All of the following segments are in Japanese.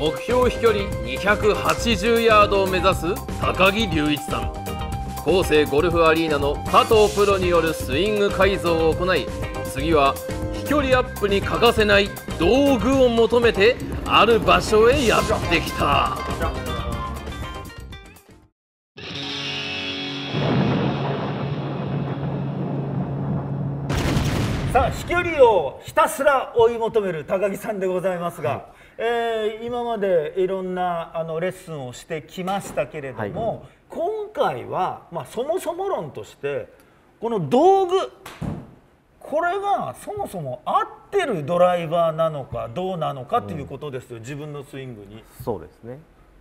目標飛距離280ヤードを目指す高木隆一さん。後世ゴルフアリーナの加藤プロによるスイング改造を行い次は飛距離アップに欠かせない道具を求めてある場所へやってきた。をひたすら追い求める高木さんでございますが、えー今までいろんなあのレッスンをしてきましたけれども、今回は、まあ、そもそも論としてこの道具これがそもそも合ってるドライバーなのかどうなのかということですよ、自分のスイングに。そうですね。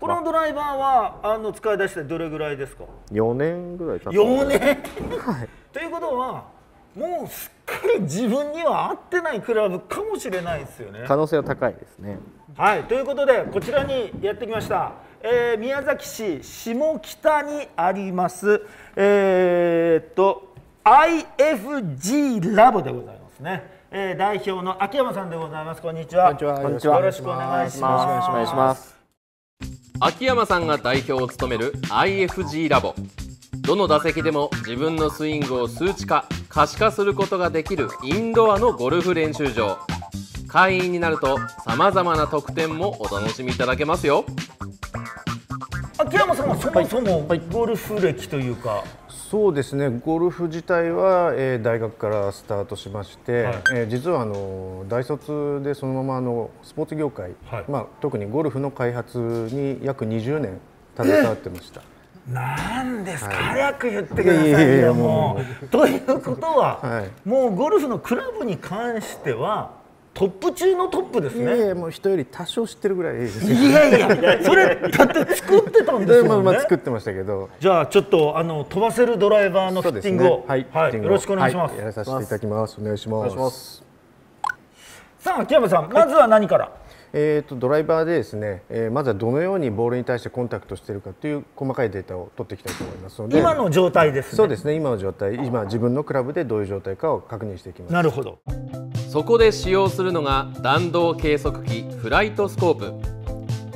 このドライバーはあの使い出してどれぐらいですか？4年ぐらい経った4年、ということはもうすっかり自分には合ってないクラブかもしれないですよね。可能性は高いですね。はいということでこちらにやってきました、えー宮崎市下北にあります。えーっと IFG ラボでございますね、えー代表の秋山さんでございます。こんにちは。こんにちは。よろしくお願いします。よろしくお願いします。秋山さんが代表を務める IFG ラボ。どの打席でも自分のスイングを数値化可視化することができるインドアのゴルフ練習場。会員になるとさまざまな特典もお楽しみいただけますよ。秋山さんはそもそもゴルフ歴というか、そうですね。ゴルフ自体は、えー大学からスタートしまして、はい。えー実はあの大卒でそのままあのスポーツ業界、はい。まあ、特にゴルフの開発に約20年携わってました。なんですか、はい早く言ってくださいいやいやいやよももう。ということは、はいもうゴルフのクラブに関してはトップ中のトップですいやいね。やもう人より多少知ってるぐらいですよ。いやいや、それだって作ってたんですでまあもんね。まあ作ってましたけど。じゃあちょっとあの飛ばせるドライバーのフィッティングを、はい、フィッティングをよろしくお願いします。はいやらさせていただきます。お願いします。さあ秋山さん、まずは何から？えー、とドライバーでですね、えーまずはどのようにボールに対してコンタクトしているかという細かいデータを取っていきたいと思いますので。今の状態ですね。そうですね今の状態。今自分のクラブでどういう状態かを確認していきます。なるほど。そこで使用するのが弾道計測器フライトスコープ。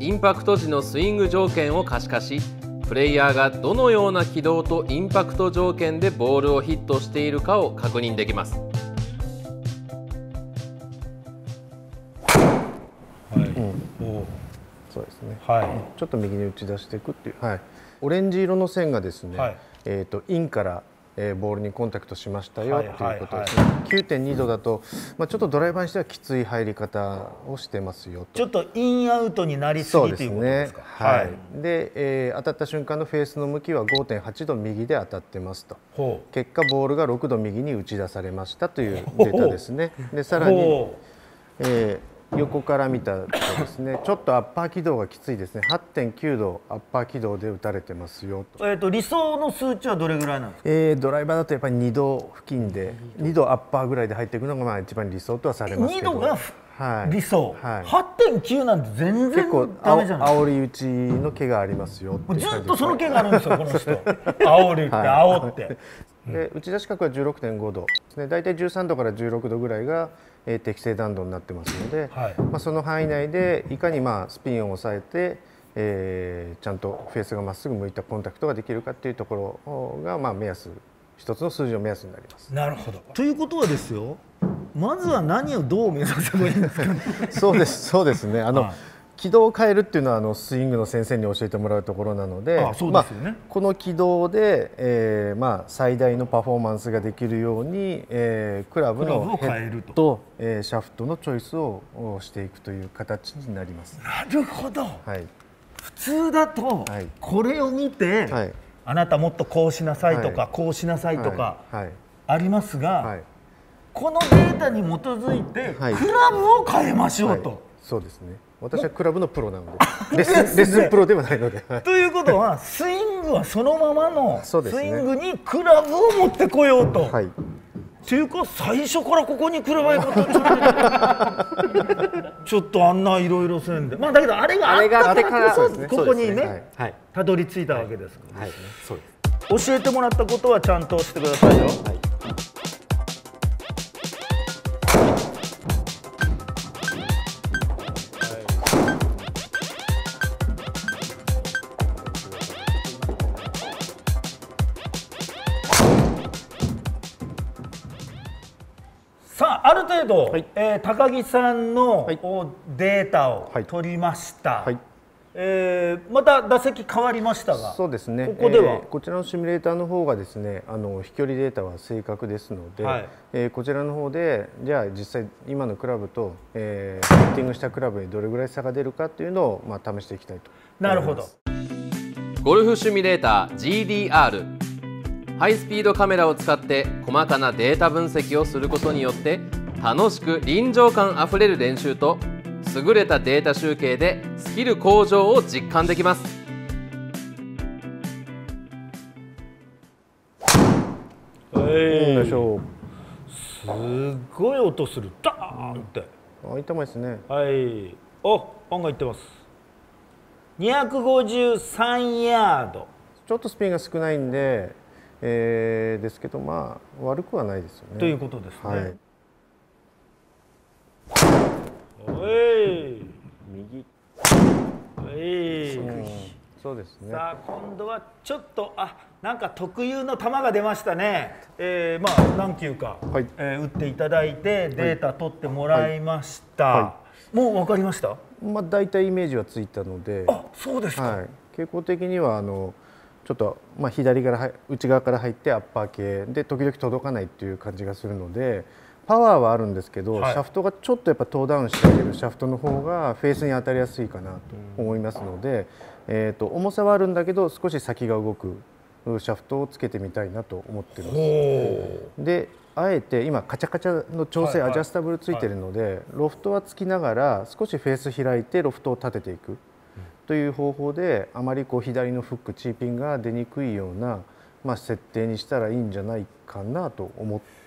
インパクト時のスイング条件を可視化しプレイヤーがどのような軌道とインパクト条件でボールをヒットしているかを確認できますそうですね。はい。ちょっと右に打ち出していくっていう、はい、オレンジ色の線がですね、はい。えー、とインから、えーボールにコンタクトしましたよはいということですね、9.2度だと、まあ、ちょっとドライバーにしてはきつい入り方をしてますよと。ちょっとインアウトになりすそうですぎということでねすか。はい、で、えー当たった瞬間のフェースの向きは5.8度右で当たってますと。ほ結果ボールが6度右に打ち出されましたというデータですね。でさらに、ほえー横から見たとですね ちょっとアッパー軌道がきついですね8.9度アッパー軌道で打たれてますよと、う。えっ、と理想の数値はどれぐらいなんですか？えードライバーだとやっぱり2度付近で2度アッパーぐらいで入っていくのがまあ一番理想とはされますけ2ど度がはい理想、はい8.9なんて全然結構ダメじゃないあおり打ちの毛がありますよずっとその毛があるんですよ、この人。煽るって、はい煽って。で打ち出し角は16.5度ですね大体13度から16度ぐらいが、えー適正弾道になってますので、はいまあ、その範囲内でいかにまあスピンを抑えて、えーちゃんとフェースがまっすぐ向いたコンタクトができるかっていうところがまあ目安一つの数字の目安になります。なるほど。ということはですよ、まずは何をどう目指せばいいんですかね。そうですそうですねあの、はい軌道を変えるっていうのはあのスイングの先生に教えてもらうところなのであそうですよね。まあ、この軌道で、えーまあ、最大のパフォーマンスができるように、えークラブのヘッドえーシャフトのチョイスをおしていくという形になります。なるほど。はい。普通だとはい、これを見て、はい。あなたもっとこうしなさいとか、はい。こうしなさいとかありますが、はい。このデータに基づいて、はい。クラブを変えましょうと。はいそうですね。私はクラブのプロなので。レッスンレッスンプロではないので、はい。ということはスイングはそのままのスイングにクラブを持ってこようと。はい。っていうか最初からここに来ればよかった ちょっとあんないろいろせんで。まあだけどあれがあったからこそここにねはい。たどり着いたわけですから、教えてもらったことはちゃんとしてくださいよ。はい度、はい。えー高木さんの、はい。おデータをはい。取りました、はい。えーまた打席変わりましたがそうですね。ここでは、えーこちらのシミュレーターの方がですねあの飛距離データは正確ですので、はい。えーこちらの方でじゃあ実際今のクラブと、えーセッティングしたクラブにどれぐらい差が出るかっていうのを、まあ、試していきたいとなるほど。思いますゴルフシミュレーター GDR ハイスピードカメラを使って細かなデータ分析をすることによって楽しく臨場感あふれる練習と優れたデータ集計でスキル向上を実感できます。えよいしょ。すごい音する。ダーンって、あいい球ですね。はい。お音がいってます。253ヤード。ちょっとスピンが少ないんで、えーですけどまあ悪くはないですよね。ということですね、はいおい右、そうですね。さあ今度はちょっとあなんか特有の球が出ましたね、えー、まあ何球か、はい。えー打っていただいてデータ取ってもらいました、はもう分かりました？まあ大体イメージはついたので。あそうですか、はい、傾向的にはあのちょっと、まあ、左から入内側から入ってアッパー系で時々届かないっていう感じがするのでパワーはあるんですけど、はい。シャフトがちょっとやっぱトーダウンしてあげるシャフトの方がフェースに当たりやすいかなと思いますので、えー、と重さはあるんだけど少し先が動くシャフトをつけてみたいなと思っています。おであえて今カチャカチャの調整、はいはい。アジャスタブルついてるので、ロフトはつきながら少しフェース開いてロフトを立てていく。という方法であまりこう左のフックチーピンが出にくいような、まあ、設定にしたらいいんじゃないかなと思って。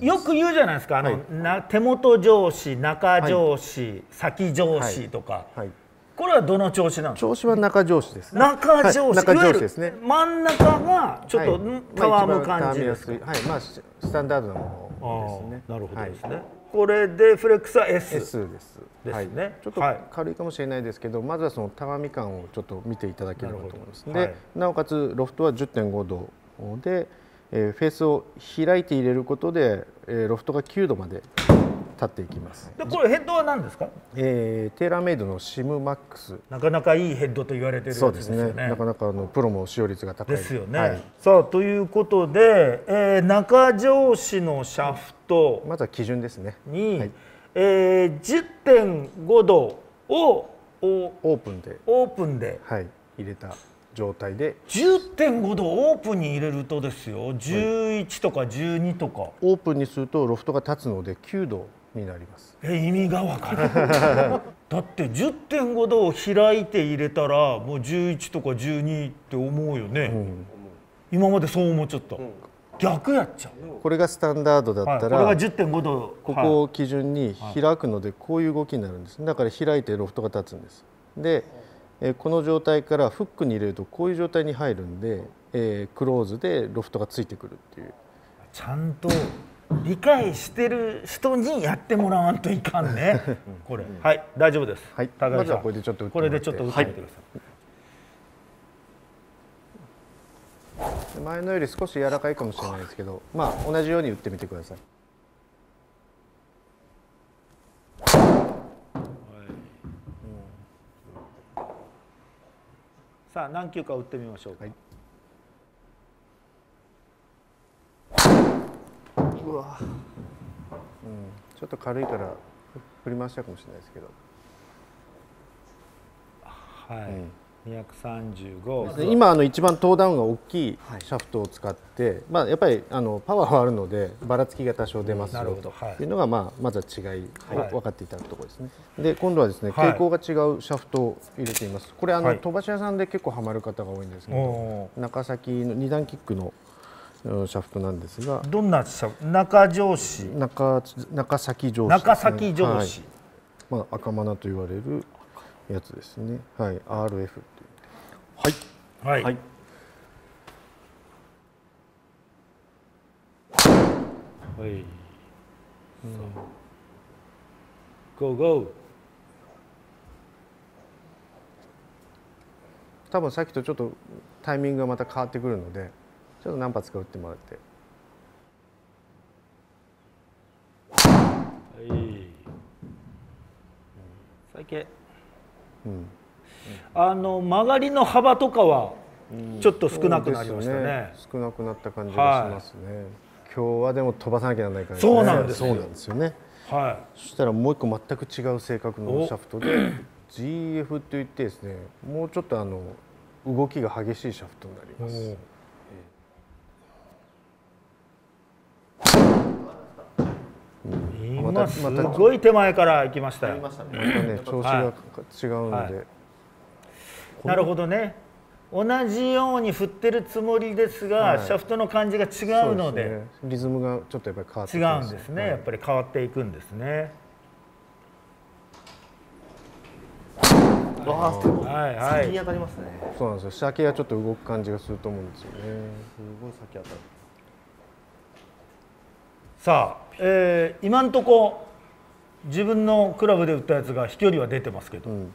よく言うじゃないですか。あの、はい。な手元上司中上司、先上司とか、はい、これはどの調子なんですか？調子は中上司ですね。中上司、はい。中上司ですね。真ん中がちょっと、たわむ感じまあですか、はい、まあススタンダードなもあのですね。ーなるほどですね、はい。これでフレックスは S, S です。ですね。はい、ちょっとはい。軽いかもしれないですけど、まずはそのたわみ感をちょっと見ていただければと思います。で、なるほどはい。なおかつロフトは10.5度で、えーフェースを開いて入れることで、えーロフトが9度まで立っていきます。でこれヘッドは何ですか？えーテーラーメイドのシムマックス。なかなかいいヘッドと言われてるやつそうですねね。なかなかあのプロも使用率が高い。ですよね、はいさあということで、えー中上司のシャフトまずは基準ですね。に、はいえー10.5度をおオープンで、オープンではい、入れた状態で。10.5度オープンに入れるとですよ。11とか12とか、オープンにするとロフトが立つので9度になります。え意味がわからない だって10.5度を開いて入れたらもう11とか12って思うよね、今までそう思っちゃった、逆やっちゃう、これがスタンダードだはい、ったら、これが10.5度ここを基準に開くのでこういう動きになるんです。だから開いてロフトが立つんです。で、えーこの状態からフックに入れるとこういう状態に入るんで、えークローズでロフトがついてくるっていう。ちゃんと理解してる人にやってもらわんといかんね。これ。はい大丈夫です。はい高橋さん。まこれでちょっと打ってって。れでちょっと打ってみてください、で前のより少し柔らかいかもしれないですけどまあ同じように打ってみてくださいさあ何球か打ってみましょうか、はい。ちょっと軽いから振り回したかもしれないですけど。はい、235で今あの一番トーダウンが大きいシャフトを使って、まあ、やっぱりあのパワーはあるのでばらつきが多少出ますよ。い。というのが、まあ、まずは違いをはい。分かっていただくところですね。で今度はですねはい。傾向が違うシャフトを入れています。これあの、はい。飛ばし屋さんで結構ハマる方が多いんですけどお中先の二段キックのうんシャフトなんですが。どんなシャフ中上司。中中先上司、中先上司、はい。まあ、赤マナと言われるやつですね。はい。RF っていう。はい。はい、はい、はい、うん、Go go 多分さっきとちょっとタイミングがまた変わってくるのでちょっと何発か打ってもらって。はい。最近。あの曲がりの幅とかはちょっと少なくなりましたね。そうですよ少なくなった感じがしますね、今日はでも飛ばさなきゃならないから、ね、そうなんですよ。そうなんですよね。はそしたらもう一個全く違う性格のお。シャフトで GF といってですねもうちょっとあの動きが激しいシャフトになりいます今またすまたごい手前から行きましたよ。またね。調子が違うので、はい。なるほどね。同じように振ってるつもりですが、はい。シャフトの感じが違うので。リズムがちょっとやっぱり変わって違きます。うんですね、はい。やっぱり変わっていくんですね。わあ、はいはい。先に当たりますね。そうなんですよ。先がちょっと動く感じがすると思うんですよね。すごい先当たる。さあ、えー今んとこ自分のクラブで打ったやつが飛距離は出てますけど、うん。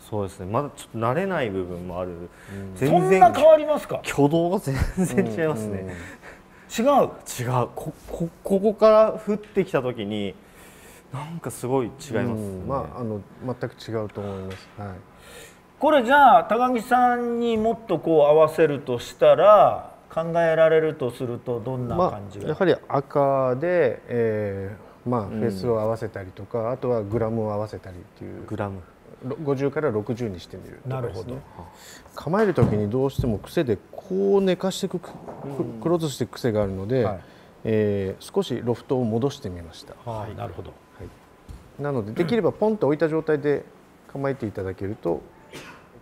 そうですね。まだちょっと慣れない部分もある。そ全然んな変わりますか？挙動が全然違いますね。違う？違う。ここここから降ってきた時になんかすごい違います、ね。うん。まああの全く違うと思います。はい。これじゃあ高木さんにもっとこう合わせるとしたら考えられるとするとどんなま感じが、あ、やはり赤で、えーまあ、フェースを合わせたりとか、あとはグラムを合わせたりっていう。グラム。ろ50から60にしてみるとかなるほど。構える時にどうしても癖でこう寝かしていくくクローズしていく癖があるので、はい。えー少しロフトを戻してみました。はい、なるほど。なのでできればポンと置いた状態で構えていただけると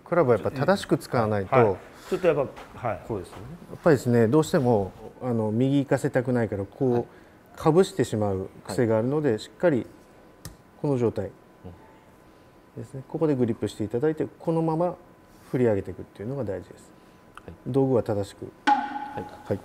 クラブはやっぱ正しく使わないと、ちょっとやっぱはい。そうですよね。ぱりですねどうしてもあの右行かせたくないからこうかぶしてしまう癖があるので、しっかりこの状態ですね。ここでグリップしていただいてこのまま振り上げていくっていうのが大事です、はい。道具は正しく。はい。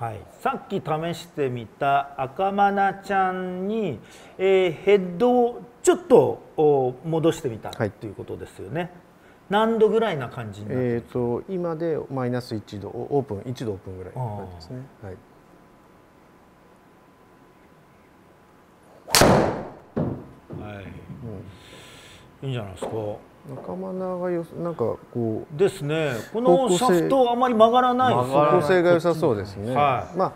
はい。はい、さっき試してみた赤まなちゃんに、えーヘッドをちょっとお戻してみたはい。うことですよね、何度ぐらいな感じになってるえー、と今でマイナス1度オープン1度オープンぐらいの感じですね、はい、はい。いいんじゃないですか仲間がよなんかこうですね。このシャフトあまり曲がらない。方向性が良さそうですね、はい。まあ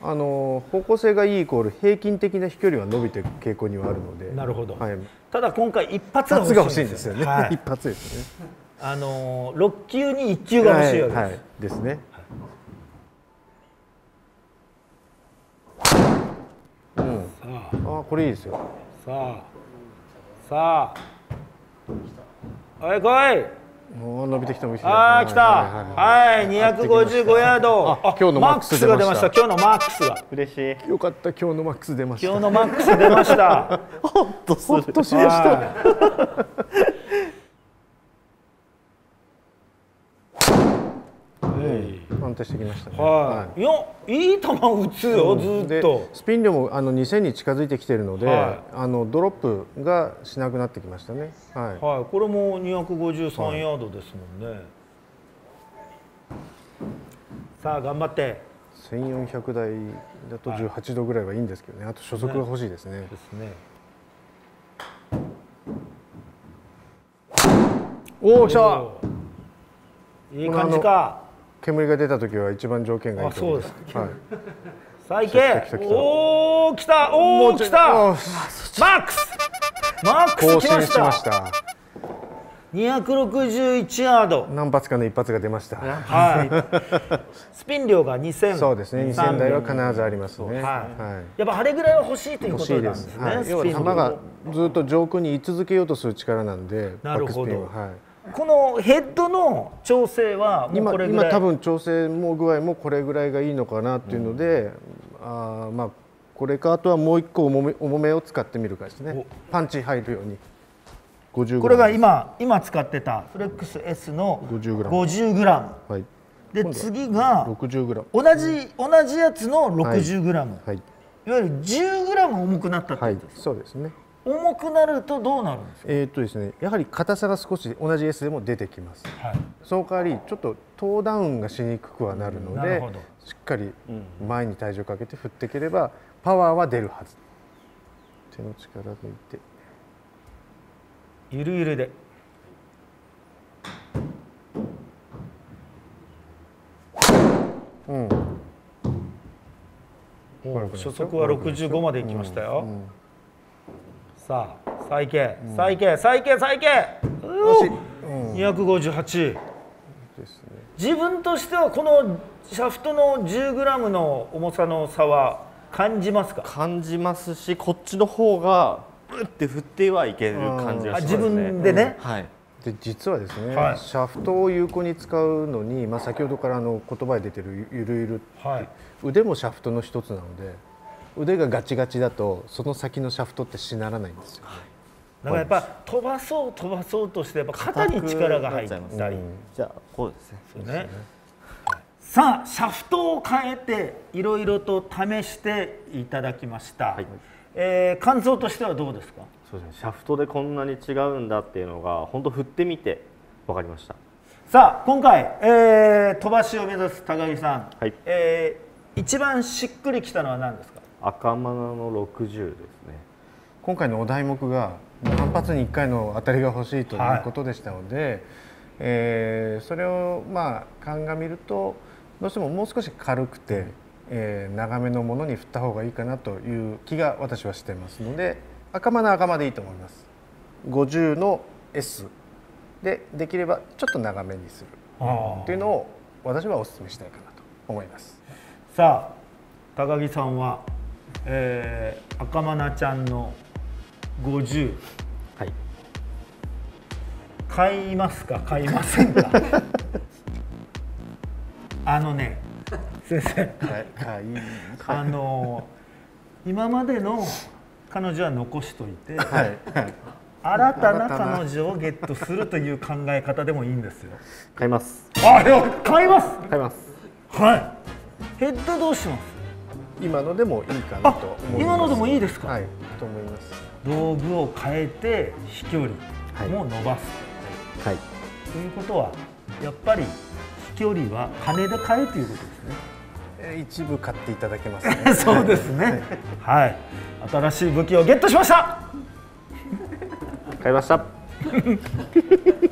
あの方向性がいいイコール平均的な飛距離は伸びていく傾向にはあるので。なるほど。はい、ただ今回一発が欲しいんですすよね、はい。一発ですね。あのー、6球に1球が欲しいわけです、はい。はい、ですね、うん。さあ。これいいですよ。あさあ。さあおい来い。もう伸びてきたもいいでああ来た。はいはい255ヤード。あ今日のマックスが出ました。出今日のマックスが。嬉しい。よかった今日のマックス出ました。今日のマックス出ました。ほっとする。ほっとしましたはい安定してきましたね。はい、い。やいい球打つよ、ずーっでとスピン量もあの2000に近づいてきているので、はい。あのドロップがしなくなってきましたね。はい。はい。これも253ヤードですもんね、さあ頑張って。1400台だと18度ぐらいはいいんですけどね。あと初速が欲しいですね。ですね。おお来た。いい感じか煙が出た時は一番条件がいいと思います。あはい。さあ行来おお来たおお来たおマックスマック更ス来ましたました。261ヤード何発かの一発が出ました。はいスピン量が2000そうですね。2000台は必ずありますね。はいはい。やっぱあれぐらいは欲しいということなんです。ねはい。要は球がずっと上空に居続けようとする力なんで、なるほどバックスピンははい。このヘッドの調整はもう今これぐらい。今多分調整も具合もこれぐらいがいいのかなっていうので、あーまあこれかあとはもう一個重め重めを使ってみるかですね。パンチ入るように。50これが今今使ってたフレックス S の 50g 50グラム。はい。で次が 60g 同じ同じやつの60グラム、はい。い、わゆる10グラム重くなったってはいことです、そうですね重くなるとどうなるんですか、えーっとですねやはり硬さが少し同じ S でも出てきます。はい、その代わりちょっとトーダウンがしにくくはなるのでなるほど。しっかり前に体重をかけて振っていければパワーは出るはず。手の力抜いて。ゆるゆるで。うん。初速は65まで行きましたよ、うんさあ再慶再慶再慶再慶惜しい。うん258ですね。自分としてはこのシャフトの 10g の重さの差は感じますか？感じますしこっちの方がうって振ってはいける感じがしますね。あ自分でね、はい。で実はですね、はい。シャフトを有効に使うのに、まあ、先ほどからあの言葉に出てるゆるゆるはい。腕もシャフトの一つなので腕がガチガチだとその先のシャフトってしならないんですよ、だからやっぱ飛ばそう飛ばそうとしてやっぱ肩に力が入ったり、ますじゃあこうですね。ね。さあシャフトを変えていろいろと試していただきました、はい。えー感想としてはどうですか？そうですね。シャフトでこんなに違うんだっていうのが本当振ってみて分かりました。さあ今回、えー飛ばしを目指す高木さん、はい。えー一番しっくりきたのは何ですか？赤間の60ですね。今回のお題目が単発に1回の当たりが欲しいといはいうことでしたので、えーそれをまあ鑑みるとどうしてももう少し軽くて、えー長めのものに振った方がいいかなという気が私はしてますので赤間の赤間でいいと思います。50の S でできればちょっと長めにする。あというのを私はお勧めしたいかなと思います。さあ高木さんは、えー赤まなちゃんの50はい。買いますか？買いませんか？あのね先生。はい。はい。あの今までの彼女は残しといてはい。新たな彼女をゲットするという考え方でもいいんですよ。買います。あいや買います。買います。はい。ヘッドどうします？今のでもいいかなあと思います。今のでもいいですか、はいと思います。道具を変えて飛距離も伸ばす、はい。ということはやっぱり飛距離は金で買えということですね。えー一部買っていただけますね。そうですね。はい。新しい武器をゲットしました。買いました